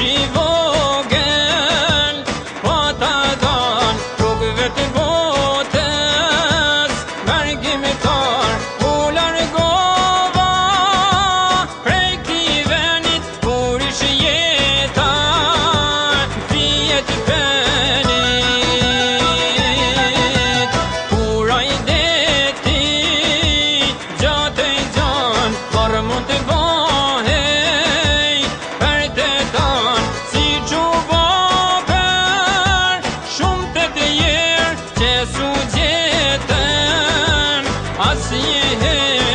de. है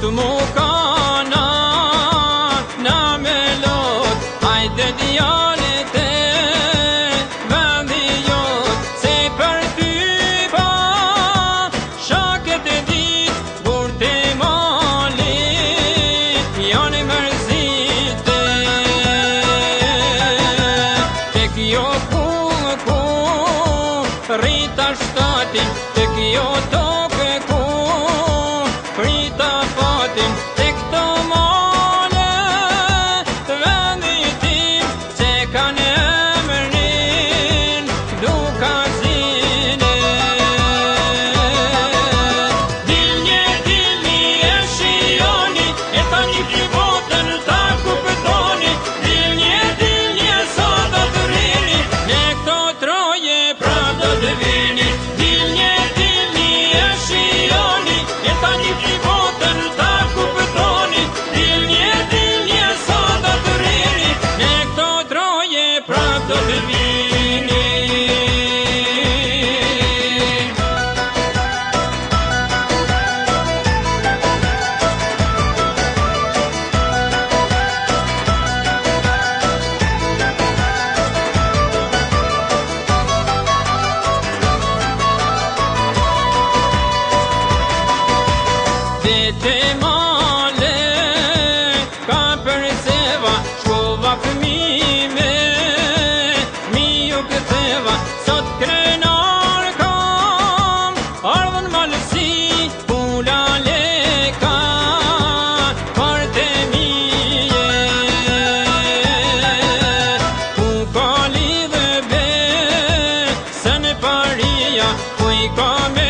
The mon corps. Prap come in.